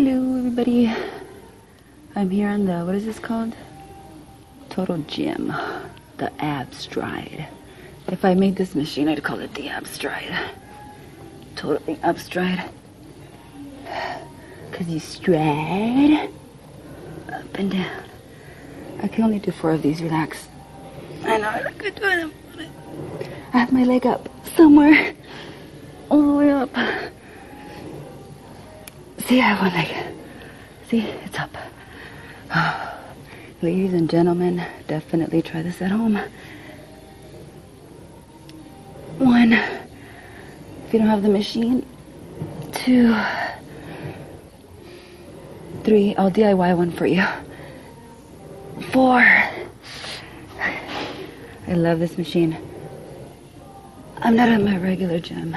Hello, everybody. I'm here on the, what is this called? Total Gym. The ab stride. If I made this machine, I'd call it the ab stride. Totally ab stride. Because you stride up and down. I can only do four of these, relax. I know, I could do it. I have my leg up somewhere. All the way up. See, I have one leg. See, it's up. Ladies and gentlemen, definitely try this at home. One, if you don't have the machine. Two, three, I'll DIY one for you. Four. I love this machine. I'm not at my regular gym.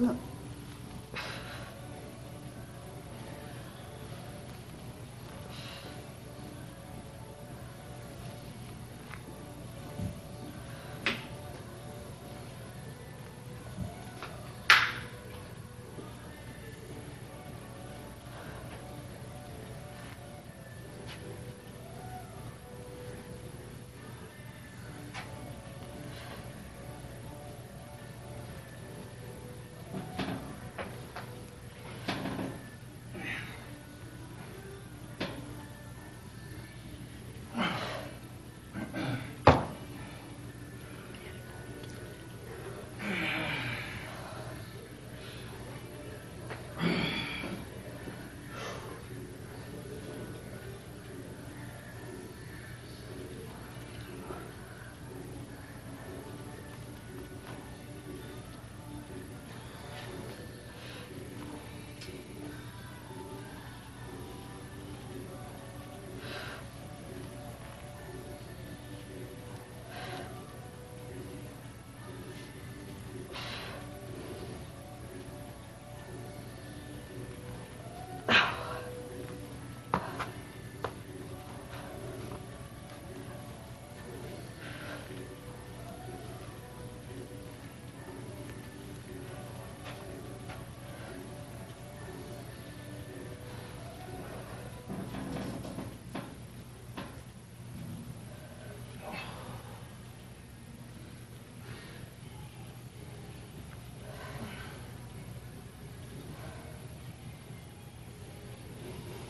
Look.